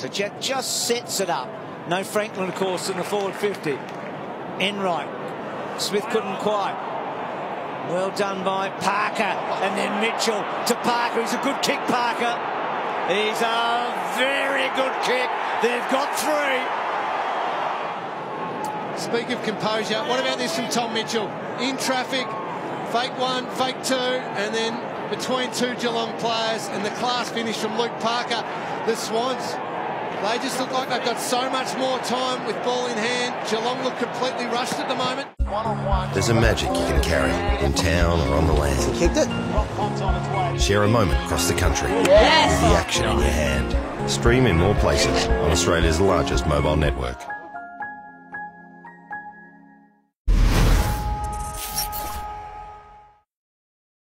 So Jet just sets it up. No Franklin, of course, in the forward 50. Enright. Smith couldn't quite. Well done by Parker. And then Mitchell to Parker. He's a good kick, Parker. He's a very good kick. They've got three. Speak of composure, what about this from Tom Mitchell? In traffic, fake one, fake two, and then between two Geelong players and the class finish from Luke Parker. The Swans, they just look like they've got so much more time with ball in hand. Geelong look completely rushed at the moment. There's a magic you can carry in town or on the land. He Kicked it. Share a moment across the country yes. with the action in your hand. Stream in more places on Australia's largest mobile network.